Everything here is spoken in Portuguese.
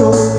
Senhor.